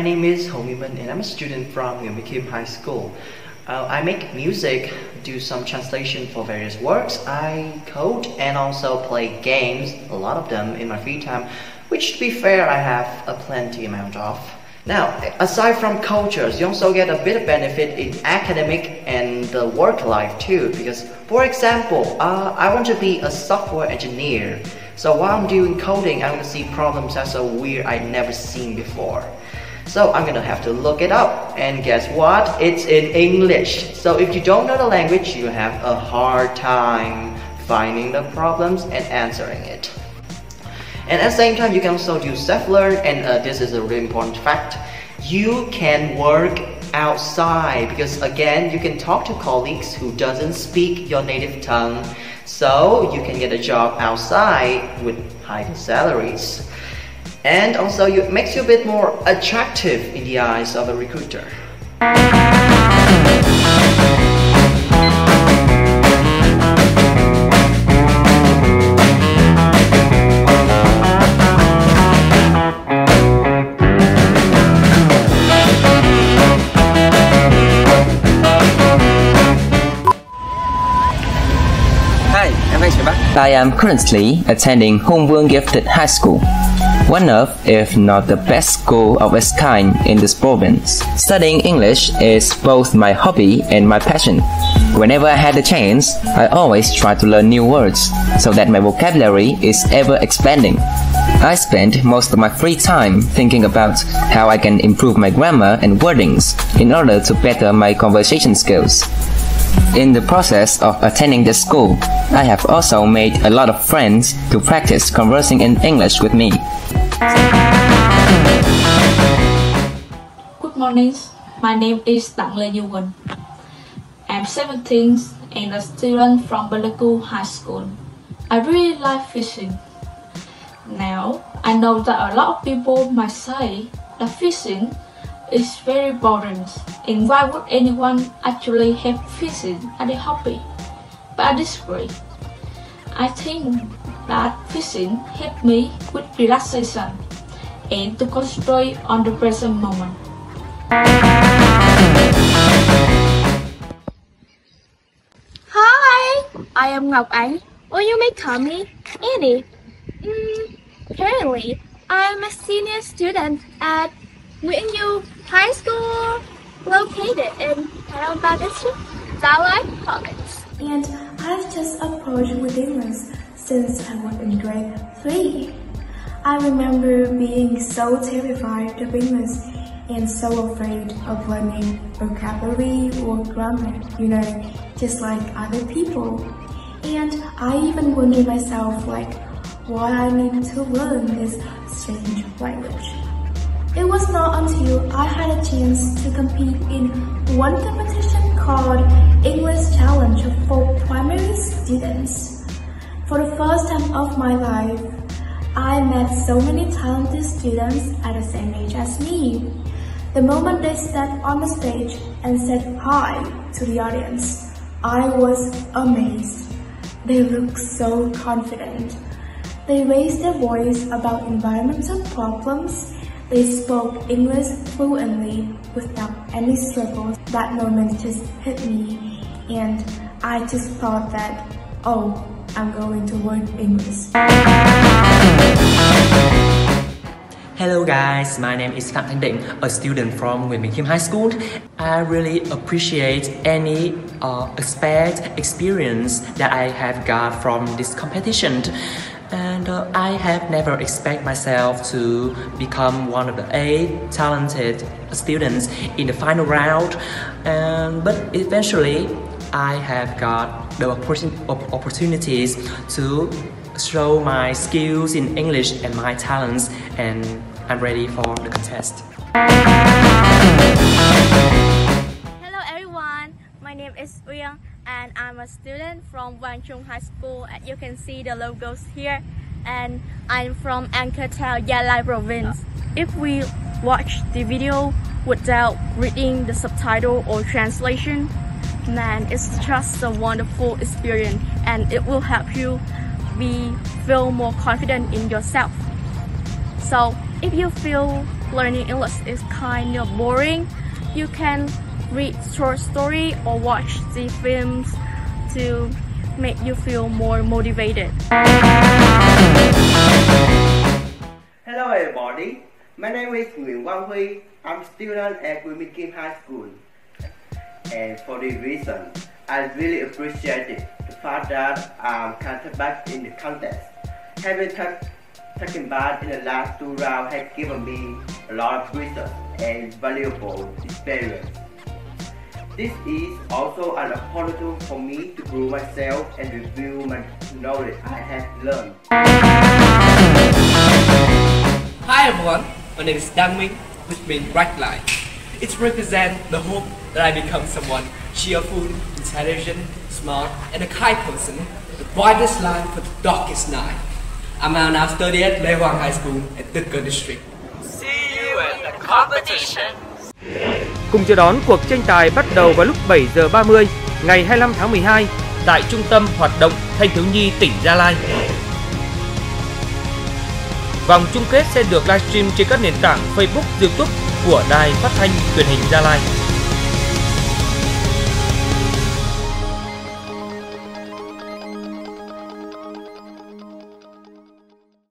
my name is Homiman and I'm a student from Nguyễn Kim High School. Uh, I make music, do some translation for various works, I code and also play games, a lot of them in my free time, which to be fair I have a plenty amount of. Now, aside from cultures, you also get a bit of benefit in academic and the work life too. Because, for example, uh, I want to be a software engineer. So while I'm doing coding, I'm gonna see problems that are so weird I've never seen before. So I'm gonna have to look it up. And guess what? It's in English. So if you don't know the language, you have a hard time finding the problems and answering it. And at the same time, you can also do self-learn, and uh, this is a really important fact. You can work outside because again, you can talk to colleagues who doesn't speak your native tongue, so you can get a job outside with higher salaries. And also, it makes you a bit more attractive in the eyes of a recruiter. I am currently attending Hùng Vương Gifted High School, one of, if not the best school of its kind in this province. Studying English is both my hobby and my passion. Whenever I had the chance, I always try to learn new words so that my vocabulary is ever expanding. I spend most of my free time thinking about how I can improve my grammar and wordings in order to better my conversation skills. In the process of attending the school, I have also made a lot of friends to practice conversing in English with me. Good morning. My name is Đặng Lê Như I'm 17 and a student from Pleiku High School. I really like fishing. Now, I know that a lot of people might say that fishing is very boring and why would anyone actually have fishing as a hobby? But I disagree. I think that fishing helps me with relaxation and to concentrate on the present moment. Hi, I am Ngọc Ánh, or you may call me Annie. Mm, currently, I'm a senior student at Nguyễn Du High School, located in Taramba District, Gia Province. And I've just approached with English since I was in grade 3. I remember being so terrified of English and so afraid of learning vocabulary or grammar, you know, just like other people. And I even wonder myself like why I need to learn this strange language. It was not until I had a chance to compete in one competition called English Challenge for primary students. For the first time of my life, I met so many talented students at the same age as me. The moment they stepped on the stage and said hi to the audience, I was amazed. They looked so confident. They raised their voice about environmental problems they spoke English fluently without any struggles. That moment just hit me and I just thought that, oh, I'm going to learn English. Hello guys, my name is Phạm Thanh Định, a student from Nguyễn Bình Khiêm High School. I really appreciate any uh, aspect, experience that I have got from this competition and uh, I have never expect myself to become one of the eight talented students in the final round. And but eventually I have got the opportunities to show my skills in English and my talents and I'm ready for the contest. Hello everyone, my name is Uyang and I'm a student from Wang Chung High School and you can see the logos here and I'm from Angkor Gia Lai province. If we watch the video without reading the subtitle or translation, man, it's just a wonderful experience and it will help you be feel more confident in yourself. So if you feel learning English is kind of boring, you can read short story or watch the films to make you feel more motivated. Hello everybody, my name is Nguyễn Quang Huy. I'm a student at Wilmington Kim High School. And for this reason, I really appreciate the fact that I'm counted back in the contest. Having taken part in the last two rounds has given me a lot of wisdom and valuable experience. This is also an opportunity for me to grow myself and review my knowledge I have learned. Hi everyone, my name is Dang Ming, which means bright light. It represents the hope that I become someone cheerful, intelligent, smart, and a kind person, the brightest light for the darkest night. I'm now studying at Lê Hoàng High School at Đức District. See you at the competition. Cùng chờ đón cuộc tranh tài bắt đầu vào lúc 7 giờ 30 ngày 25 tháng 12 tại Trung tâm Hoạt động Thanh thiếu nhi tỉnh Gia Lai. Vòng chung kết sẽ được livestream trên các nền tảng Facebook, YouTube của Đài Phát thanh Truyền hình Gia Lai.